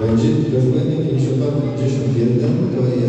będzie bezwzględnie 50 lat 51, to jest